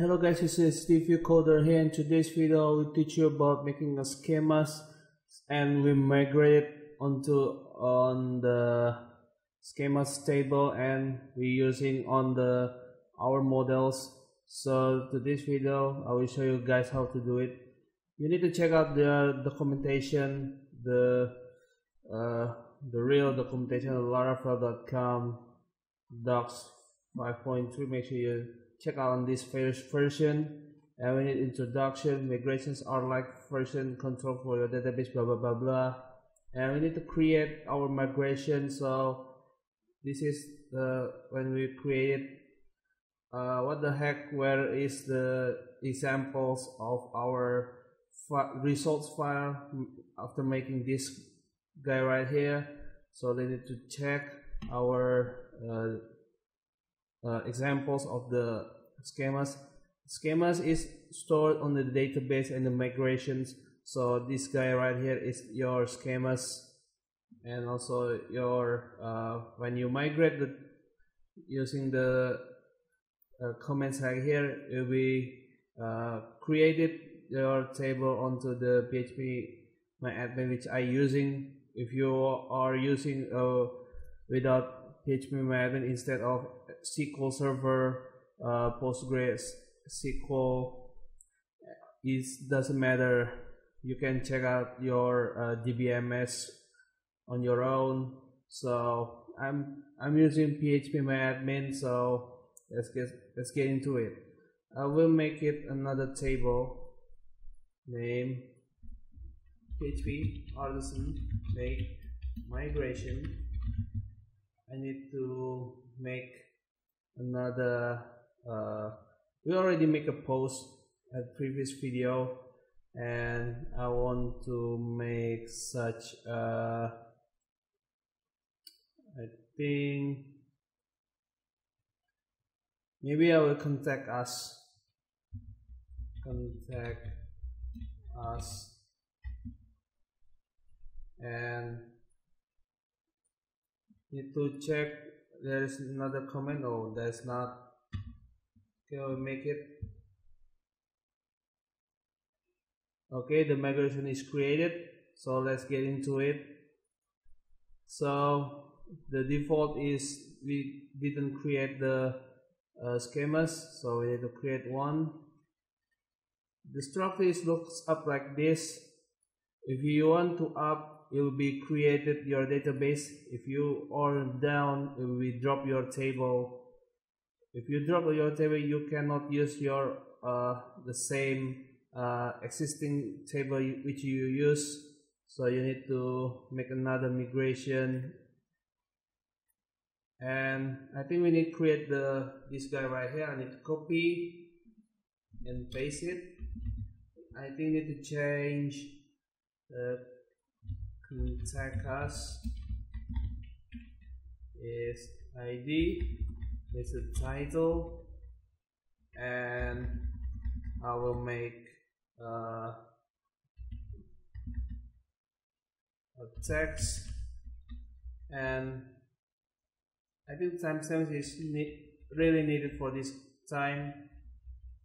Hello guys, this is TV Coder here. In today's video, I will teach you about making a schemas and we migrate onto on the schemas table and we using on the our models. So to this video, I will show you guys how to do it. You need to check out the documentation, the uh, the real documentation laravel.com docs 5.3. Make sure you check out on this first version. And we need introduction. Migrations are like version control for your database blah blah blah blah. And we need to create our migration. So this is the when we create uh, what the heck where is the examples of our results file after making this guy right here. So they need to check our uh, uh, examples of the schemas. Schemas is stored on the database and the migrations. So this guy right here is your schemas and also your uh, when you migrate the using the uh, comments right here it will be uh, created your table onto the PHP my admin which I using if you are using uh, without PHP my admin instead of SQL Server, uh, Postgres, SQL, it doesn't matter. You can check out your uh, DBMS on your own. So I'm I'm using phpMyAdmin. So let's get let's get into it. I will make it another table. Name PHP artisan make migration. I need to make another uh, we already make a post at previous video and I want to make such a I think maybe I will contact us contact us and need to check there is another comment oh that's not. Okay we'll make it? Okay the migration is created so let's get into it. So the default is we didn't create the uh, schemas so we need to create one. The structure looks up like this. If you want to up it will be created your database. If you are down it will drop your table. If you drop your table you cannot use your uh, the same uh, existing table which you use. So you need to make another migration. And I think we need to create the this guy right here. I need to copy and paste it. I think need to change the contact us is id is a title and I will make uh, a text and I think timestamp is really needed for this time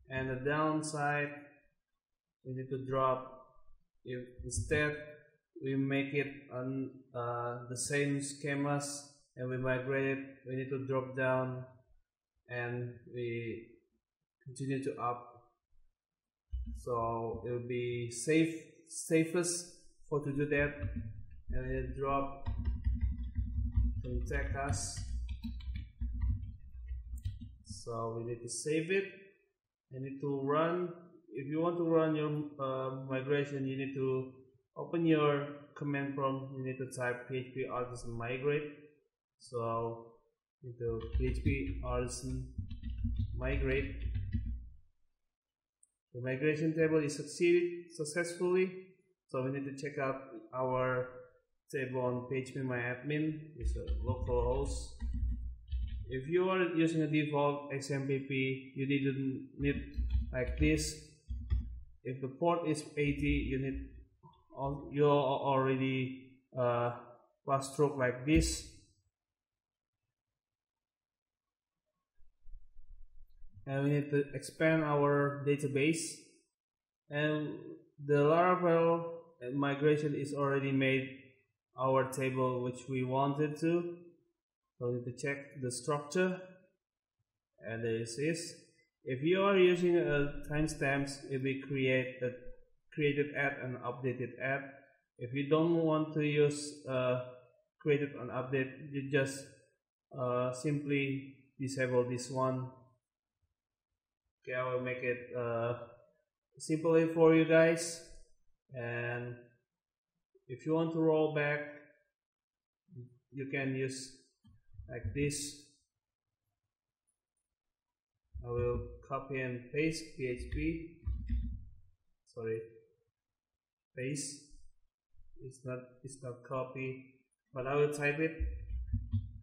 and the downside we need to drop if instead we make it on uh, the same schemas and we migrate it we need to drop down and we continue to up. So it will be safe safest for to do that. And then drop contact us. So we need to save it. And need to run. If you want to run your uh, migration you need to open your command prompt. You need to type php artisan migrate. So into php artisan migrate. The migration table is succeeded successfully. So we need to check out our table on php my admin is a localhost if you are using a default xampp you need to need like this. If the port is 80 you need you already uh, stroke like this. And we need to expand our database. And the Laravel migration is already made our table which we wanted to. So we need to check the structure. And this is if you are using a timestamps it will create a created add and updated add if you don't want to use uh, created and update you just uh, simply disable this one. Okay I will make it uh, simply for you guys. And if you want to roll back you can use like this. I will copy and paste PHP sorry paste it's not it's not copy. But I will type it.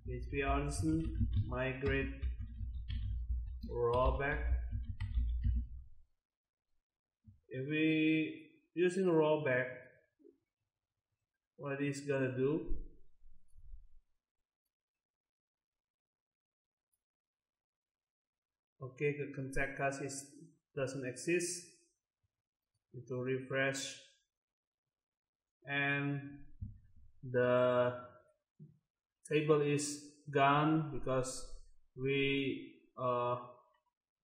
PHP artisan migrate rollback. If we using rollback what it's gonna do? Okay the contact us is doesn't exist. Need to refresh and the table is gone because we uh,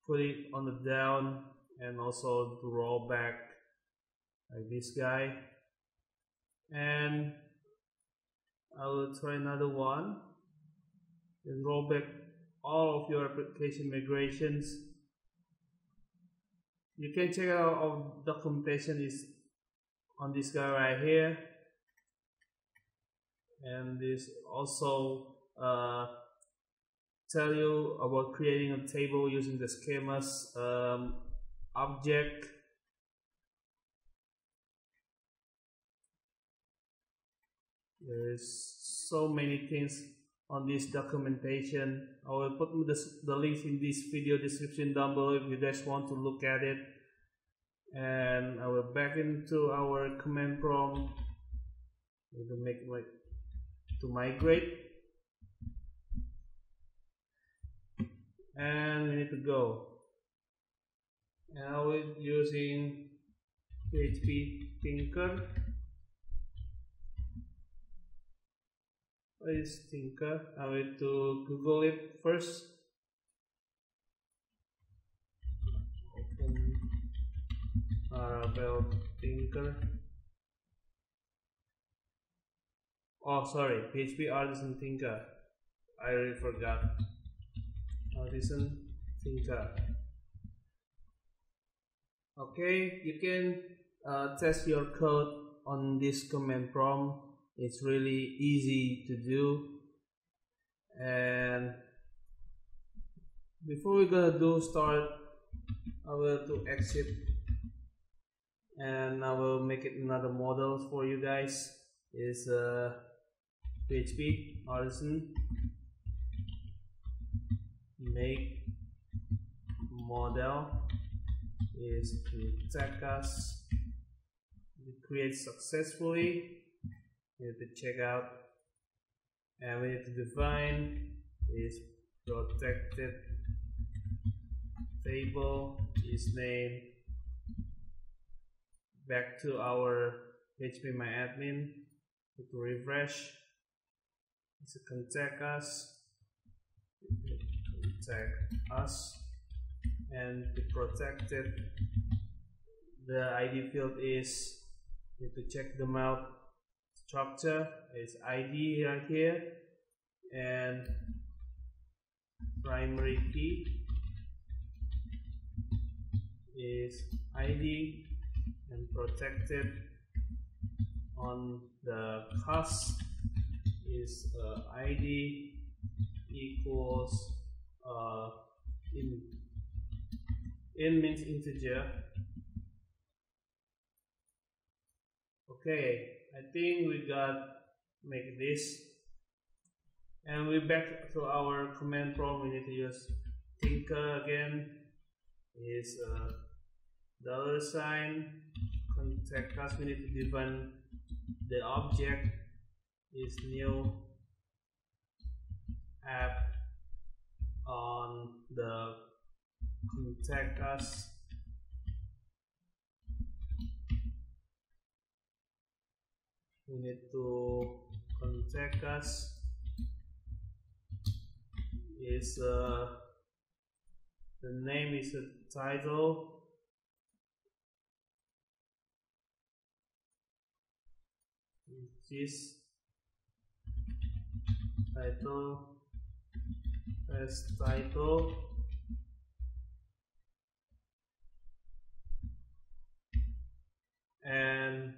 put it on the down and also roll back like this guy. And I will try another one and roll back all of your application migrations. You can check out our documentation is on this guy right here. And this also uh, tell you about creating a table using the schemas um, object. There's so many things on this documentation. I will put the, the links in this video description down below if you guys want to look at it and I will back into our command prompt. To make like to migrate. And we need to go. And I will using PHP Tinker. What is Tinker. I will to Google it first open Laravel Tinker oh sorry PHP Artisan Tinker I already forgot. Artisan Tinker okay you can uh, test your code on this command prompt. It's really easy to do. And before we're gonna do start I will to exit and I will make it another model for you guys. Is uh, PHP artisan. Make model is to check us. Create successfully. We need to check out. And we need to define is protected. Table is name back to our PHP my admin to refresh. It's contact us contact us and to protect it the id field is need to check the out structure. Is id right here and primary key is id and protected on the class is uh, id equals uh, in in means integer. Okay I think we got make this. And we back to our command prompt. We need to use tinker again. Is a dollar sign contact us we need to define the object is new app on the contact us we need to contact us is uh, the name is a title this title as title and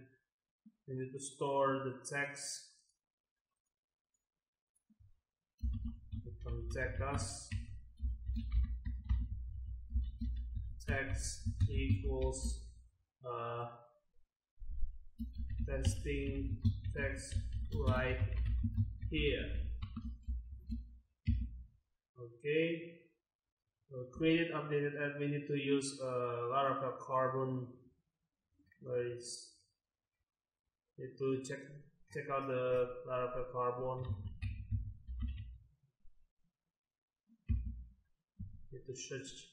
we need to store the text contact us. Text equals uh, testing text right here. Okay. So created updated and we need to use a uh, Laravel carbon where is need to check check out the lot Laravel carbon. Need to search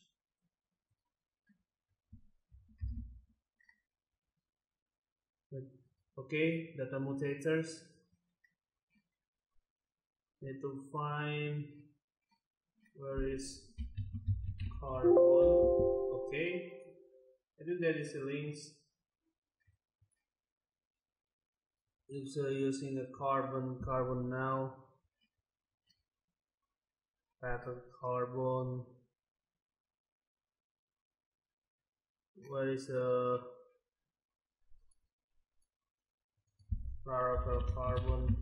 okay data mutators. Need to find where is carbon. Okay I think there is a links it's uh, using the carbon carbon now. Pattern carbon. Where is the Laravel carbon.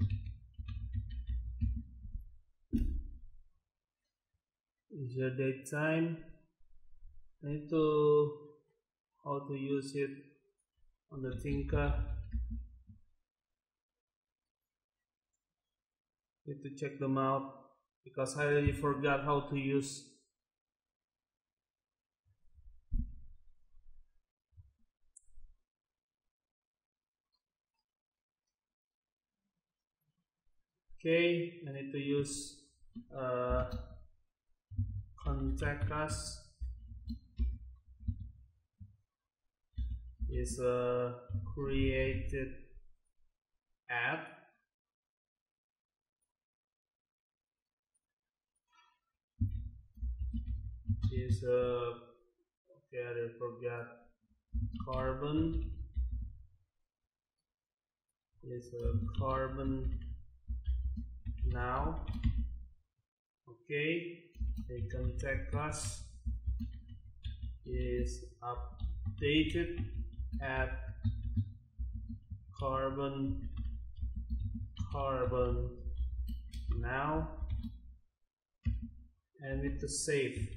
Is your date time. I need to how to use it on the Tinker need to check them out because I really forgot how to use okay I need to use uh, contact us. Is a created app. Is a okay I forgot carbon. Is a carbon now okay the contact us is updated at carbon carbon now and with the save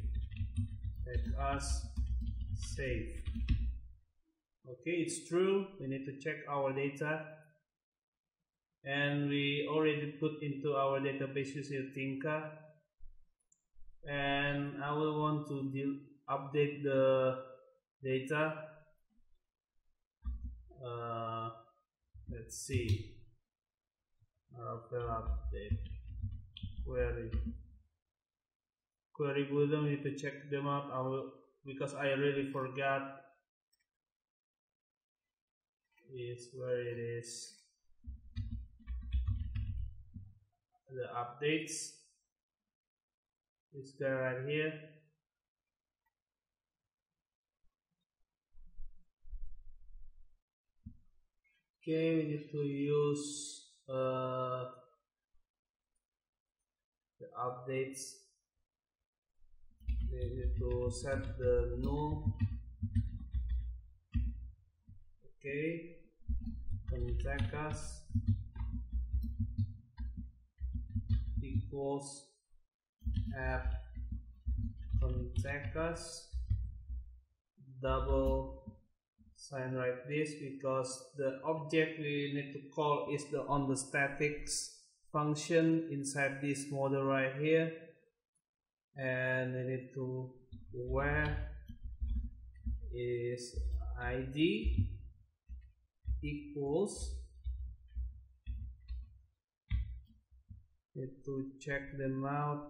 let us save okay it's true we need to check our data and we already put into our database using Tinker. And I will want to update the data. Uh, let's see. Laravel update query. Query Builder we need to check them out. I will because I really forgot is where it is the updates. This guy right here. Okay we need to use uh, the updates. We need to set the null okay. Contact us equals app contact us double sign like this because the object we need to call is the on the statics function inside this model right here. And we need to where is id equals need to check them out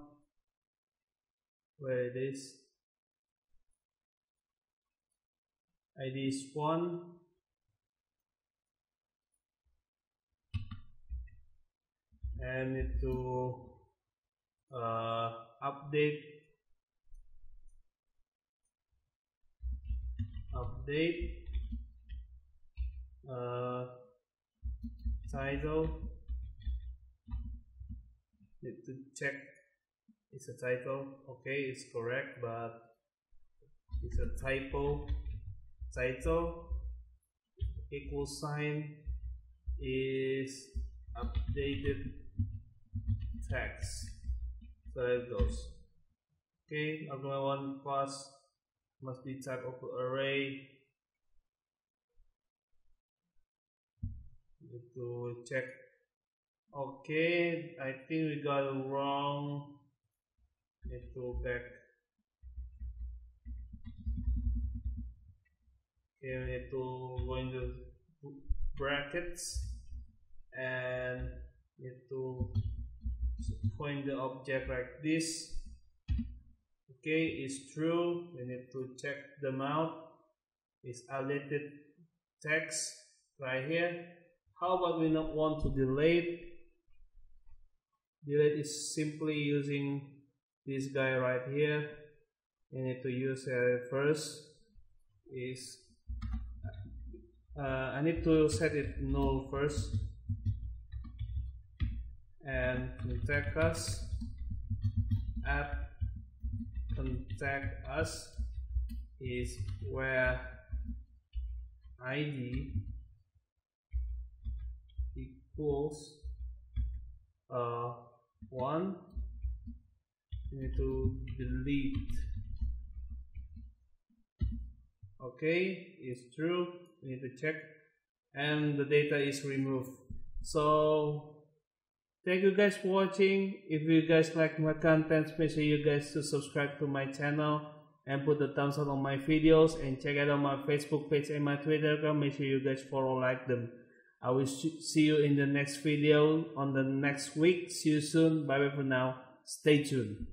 where it is. Id is 1 and need to uh, update. Update. Uh, title need to check. It's a title okay it's correct but it's a typo. Title equal sign is updated text. So there it goes. Okay argument one plus must be type of array. Need to check okay I think we got it wrong. To go back. Okay we need to go into brackets and need to point the object like this. Okay it's true. We need to check them out. Is updated text right here. How about we not want to delete delete is simply using this guy right here. You need to use uh, first. Is uh, I need to set it null first. And contact us. App contact us is where id equals uh, 1 you need to delete. Okay it's true. We need to check. And the data is removed. So thank you guys for watching. If you guys like my content make sure you guys to subscribe to my channel and put the thumbs up on my videos and check out on my facebook page and my twitter account. Make sure you guys follow like them i will see you in the next video on the next week. See you soon. Bye bye for now. Stay tuned